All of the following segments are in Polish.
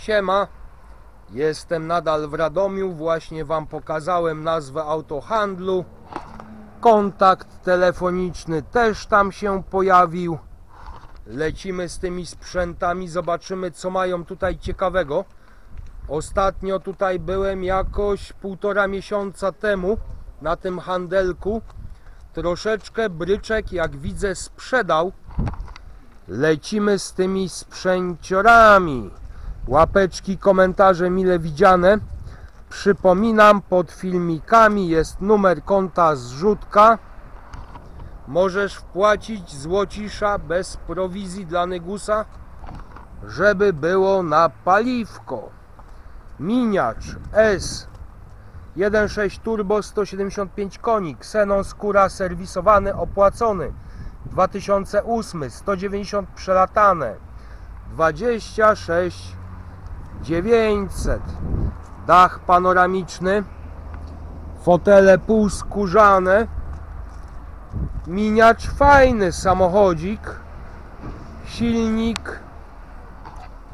Siema, jestem nadal w Radomiu, właśnie Wam pokazałem nazwę autohandlu. Kontakt telefoniczny też tam się pojawił. Lecimy z tymi sprzętami, zobaczymy co mają tutaj ciekawego. Ostatnio tutaj byłem jakoś półtora miesiąca temu na tym handelku. Troszeczkę bryczek, jak widzę, sprzedał. Lecimy z tymi sprzęciorami. Łapeczki, komentarze mile widziane. Przypominam, pod filmikami jest numer konta zrzutka. Możesz wpłacić złocisza bez prowizji dla Nygusa, żeby było na paliwko. Miniacz S 1.6 turbo 175 koni, Xenon skóra serwisowany, opłacony 2008 190 przelatane 26 900 dach panoramiczny. Fotele półskórzane. Miniacz fajny samochodzik. Silnik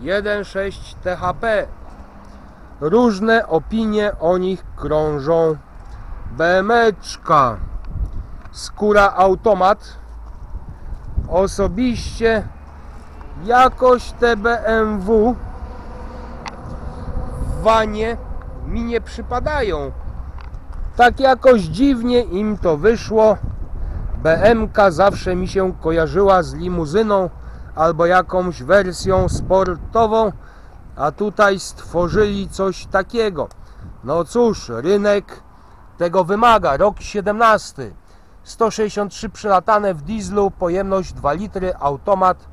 1.6 THP różne opinie o nich krążą. BMeczka skóra automat. Osobiście jakoś te BMW mi nie przypadają tak jakoś dziwnie im to wyszło BMK zawsze mi się kojarzyła z limuzyną albo jakąś wersją sportową a tutaj stworzyli coś takiego. No cóż, rynek tego wymaga. Rok 17. 163 przelatane w dieslu, pojemność 2 litry, automat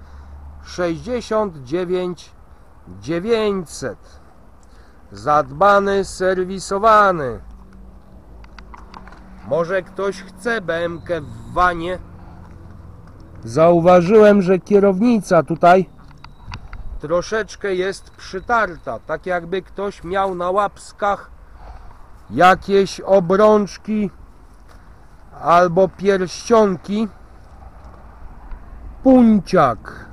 69 900. Zadbany, serwisowany. Może ktoś chce BMK w wanie? Zauważyłem, że kierownica tutaj troszeczkę jest przytarta, tak jakby ktoś miał na łapskach jakieś obrączki albo pierścionki. Punciak.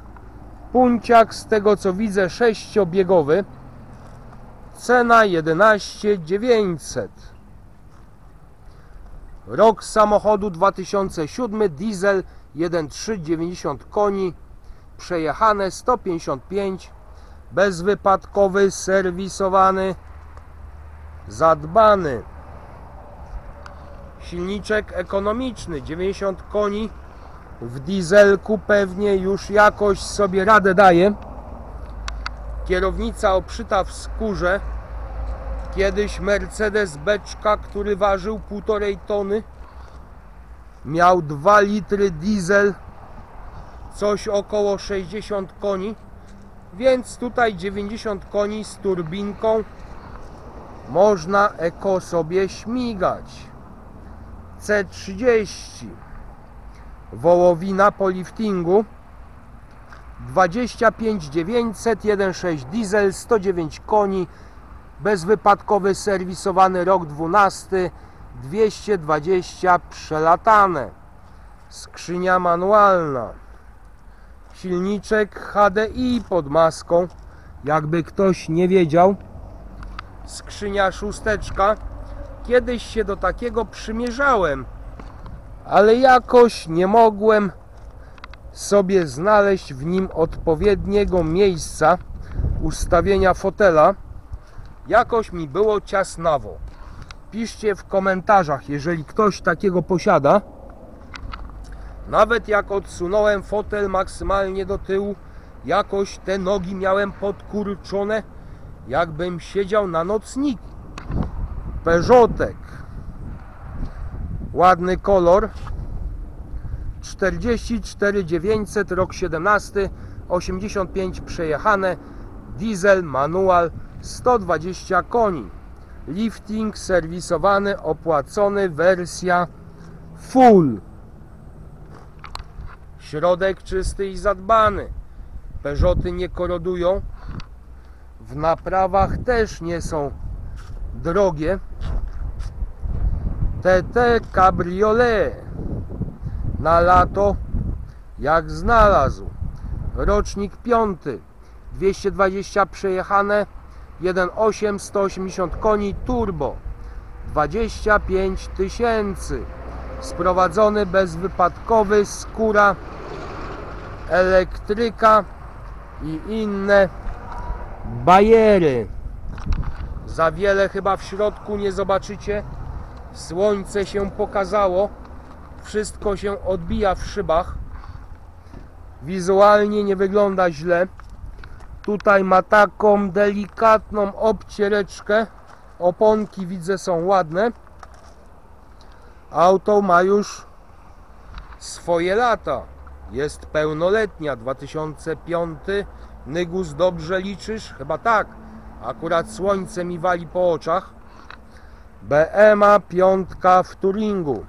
Punciak z tego co widzę sześciobiegowy. Cena 11 900. Rok samochodu 2007 diesel 1.390 koni przejechane 155 bezwypadkowy, serwisowany zadbany silniczek ekonomiczny 90 koni w dieselku pewnie już jakoś sobie radę daje kierownica obszyta w skórze. Kiedyś Mercedes beczka który ważył 1,5 tony miał 2 litry diesel coś około 60 koni. Więc tutaj 90 koni z turbinką można eko sobie śmigać. C30 wołowina po liftingu 25 900 1.6 diesel 109 koni bezwypadkowy serwisowany rok 12 220 przelatane. Skrzynia manualna. Silniczek HDI pod maską. Jakby ktoś nie wiedział skrzynia szósteczka. Kiedyś się do takiego przymierzałem ale jakoś nie mogłem sobie znaleźć w nim odpowiedniego miejsca ustawienia fotela jakoś mi było ciasnawo piszcie w komentarzach jeżeli ktoś takiego posiada nawet jak odsunąłem fotel maksymalnie do tyłu, jakoś te nogi miałem podkurczone, jakbym siedział na nocniku. Peugeotek. Ładny kolor. 44 900, rok 17, 85 przejechane, diesel, manual, 120 koni. Lifting serwisowany, opłacony, wersja full. Środek czysty i zadbany. Peugeoty nie korodują. W naprawach też nie są drogie. TT Cabriolet na lato jak znalazł. Rocznik piąty. 220 przejechane 1.8 180 koni turbo 25 tysięcy sprowadzony bezwypadkowy skóra elektryka i inne bajery za wiele chyba w środku nie zobaczycie słońce się pokazało wszystko się odbija w szybach. Wizualnie nie wygląda źle. Tutaj ma taką delikatną obciereczkę. Oponki widzę są ładne. Auto ma już swoje lata. Jest pełnoletnia 2005 Nygus dobrze liczysz? chyba tak. Akurat słońce mi wali po oczach. BMA piątka w Turingu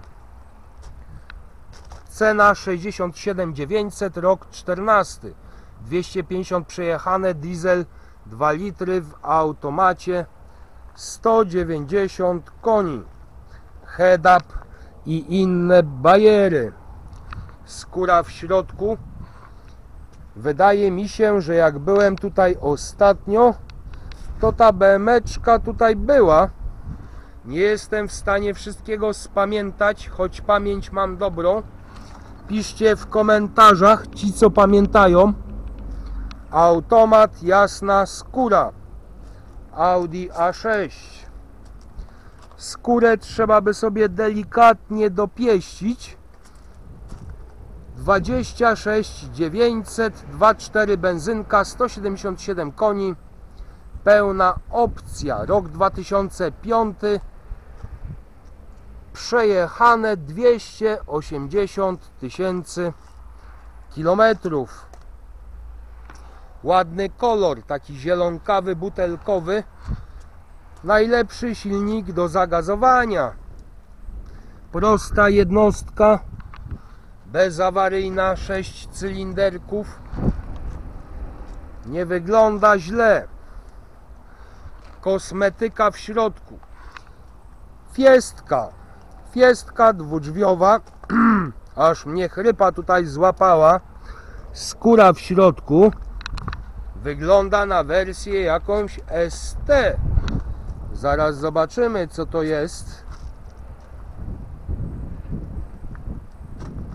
cena 67 900 rok 14 250 przejechane diesel 2 litry w automacie 190 koni head up i inne bajery. Skóra w środku. Wydaje mi się, że jak byłem tutaj ostatnio to ta BMeczka tutaj była. Nie jestem w stanie wszystkiego spamiętać choć pamięć mam dobrą piszcie w komentarzach ci co pamiętają. Automat jasna skóra. Audi A6 skórę trzeba by sobie delikatnie dopieścić. 26 900 2.4 benzynka 177 koni. Pełna opcja. Rok 2005 przejechane 280 tysięcy kilometrów. Ładny kolor taki zielonkawy butelkowy. Najlepszy silnik do zagazowania. Prosta jednostka bezawaryjna 6 cylinderków. Nie wygląda źle. Kosmetyka w środku. Fiestka fiestka dwudrzwiowa. Aż mnie chrypa tutaj złapała. Skóra w środku. Wygląda na wersję jakąś ST zaraz zobaczymy co to jest.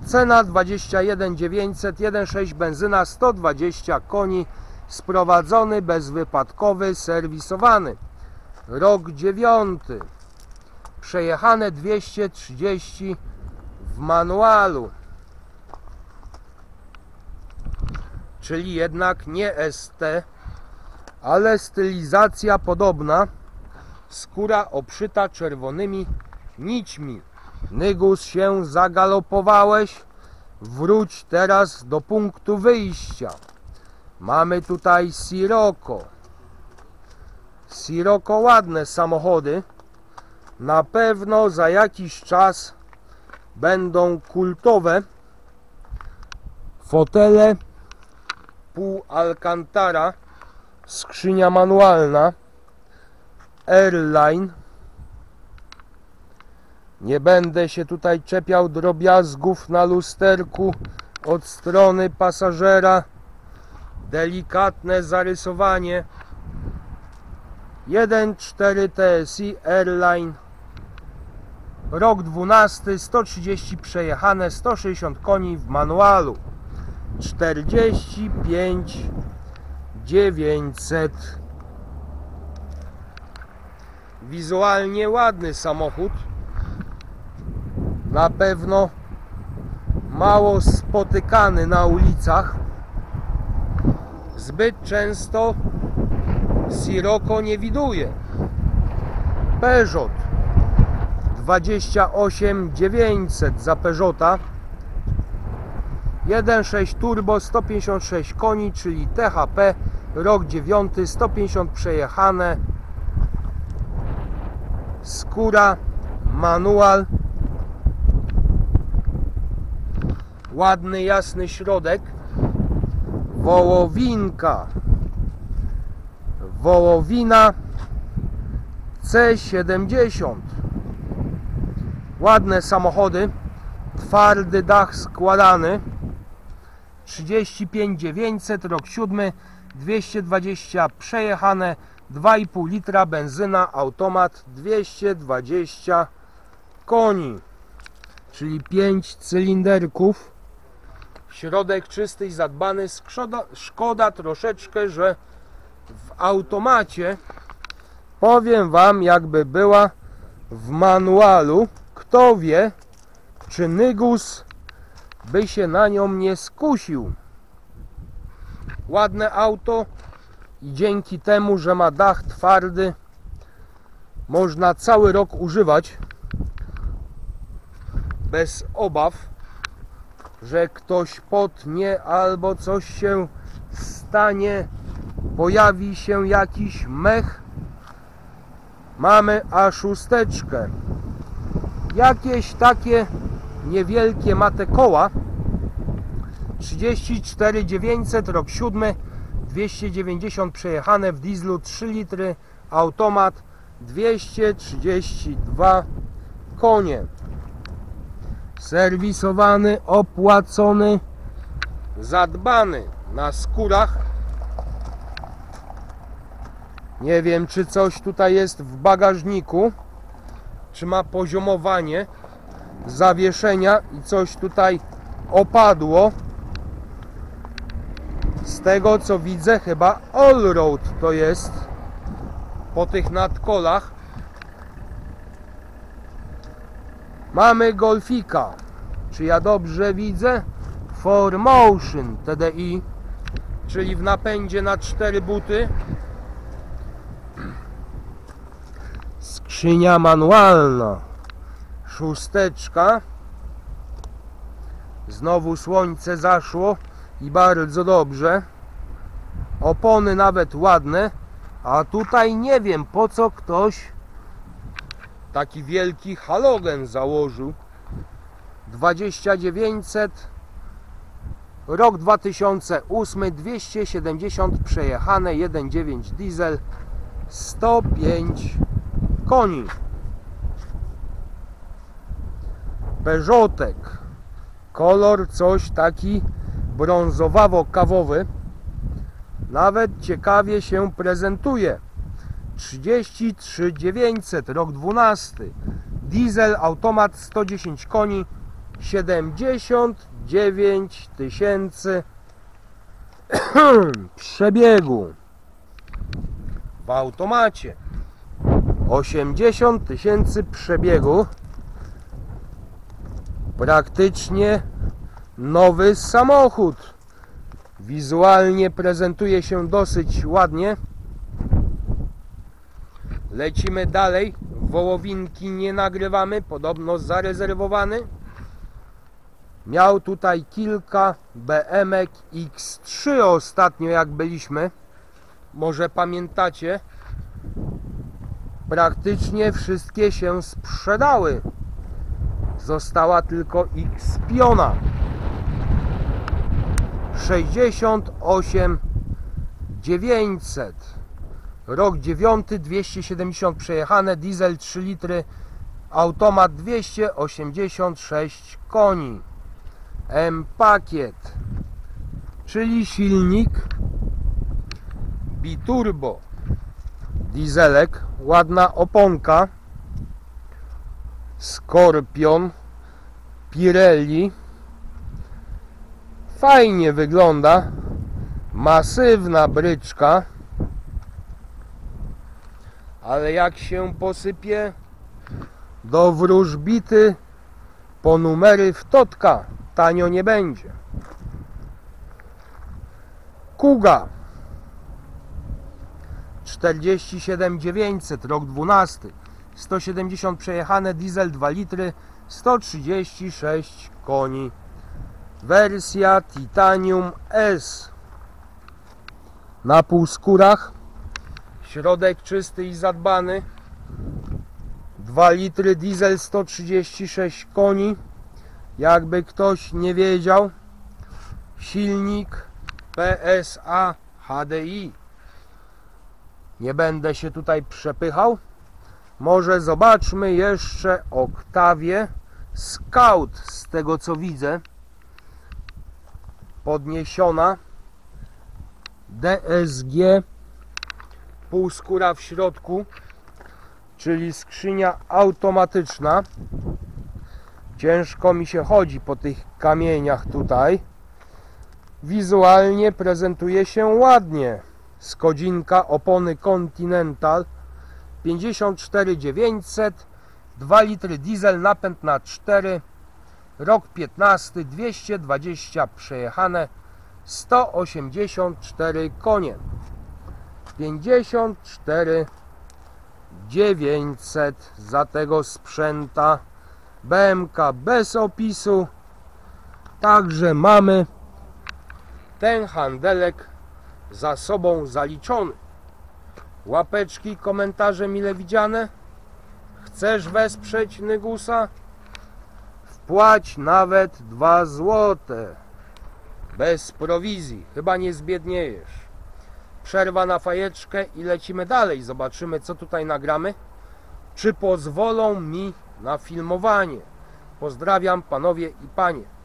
Cena 21 900 1.6 benzyna 120 koni. Sprowadzony bezwypadkowy serwisowany. Rok 9 przejechane 230 w manualu. Czyli jednak nie ST ale stylizacja podobna. Skóra obszyta czerwonymi nićmi. Nygus się zagalopowałeś. Wróć teraz do punktu wyjścia. Mamy tutaj Sirocco. Sirocco ładne samochody na pewno za jakiś czas będą kultowe fotele pół Alcantara skrzynia manualna Airline. Nie będę się tutaj czepiał drobiazgów na lusterku od strony pasażera. Delikatne zarysowanie. 1.4 TSI Airline rok 12 130 przejechane 160 koni w manualu. 45 900 wizualnie ładny samochód. Na pewno mało spotykany na ulicach. Zbyt często Sirocco nie widuje. Peugeot 28 900 za Peugeota. 1.6 turbo 156 koni czyli THP rok 9 150 przejechane. Skóra manual. Ładny jasny środek. Wołowinka. Wołowina C70 ładne samochody twardy dach składany 35 900 rok 7 220 przejechane, 2,5 litra benzyna, automat 220 koni, czyli 5 cylinderków. Środek czysty i zadbany. Szkoda, szkoda troszeczkę, że w automacie powiem Wam, jakby była w manualu. Kto wie, czy Nygus by się na nią nie skusił. Ładne auto i dzięki temu, że ma dach twardy, można cały rok używać bez obaw, że ktoś potnie albo coś się stanie, pojawi się jakiś mech. Mamy A6. Jakieś takie niewielkie ma te koła. 34 900 rok 7 290 przejechane w dieslu 3 litry automat 232 konie. Serwisowany, opłacony zadbany na skórach. Nie wiem czy coś tutaj jest w bagażniku czy ma poziomowanie zawieszenia i coś tutaj opadło. Z tego co widzę, chyba Allroad to jest po tych nadkolach. Mamy Golfika. Czy ja dobrze widzę? 4Motion TDI, czyli w napędzie na 4 buty. Skrzynia manualna. Szósteczka. Znowu słońce zaszło i bardzo dobrze. Opony nawet ładne. A tutaj nie wiem po co ktoś taki wielki halogen założył. 2900 rok 2008 270 przejechane 1.9 diesel 105 koni Peugeotek. Kolor coś taki brązowawo-kawowy. Nawet ciekawie się prezentuje. 33 900, rok 12. Diesel, automat 110 koni, 79 tysięcy przebiegu. W automacie 80 tysięcy przebiegu praktycznie nowy samochód. Wizualnie prezentuje się dosyć ładnie. Lecimy dalej. Wołowinki nie nagrywamy, podobno zarezerwowany. Miał tutaj kilka BMek X3 ostatnio jak byliśmy. Może pamiętacie. Praktycznie wszystkie się sprzedały. Została tylko X-Piona 68 900 Rok 9 270 przejechane Diesel 3 litry Automat 286 koni. M-Pakiet Czyli silnik Biturbo Dieselek Ładna oponka Skorpion Pirelli. Fajnie wygląda masywna bryczka ale jak się posypie do wróżbity po numery w totka tanio nie będzie. Kuga 47 900 rok 12 170 przejechane, diesel 2 litry, 136 koni. Wersja Titanium S. Na półskórach. Środek czysty i zadbany. 2 litry diesel 136 koni. Jakby ktoś nie wiedział. Silnik PSA HDI. Nie będę się tutaj przepychał. Może zobaczmy jeszcze oktawie Scout z tego co widzę podniesiona DSG, półskóra w środku, czyli skrzynia automatyczna. Ciężko mi się chodzi po tych kamieniach tutaj. Wizualnie prezentuje się ładnie. Skodzinka opony Continental 54900 2 litry diesel napęd na 4 rok 15 220 przejechane 184 konie. 54 900 za tego sprzęta BMK bez opisu. Także mamy ten handelek za sobą zaliczony. Łapeczki, komentarze mile widziane? Chcesz wesprzeć Nygusa? Wpłać nawet 2 złote. Bez prowizji chyba nie zbiedniejesz. Przerwa na fajeczkę i lecimy dalej. Zobaczymy co tutaj nagramy. Czy pozwolą mi na filmowanie? Pozdrawiam panowie i panie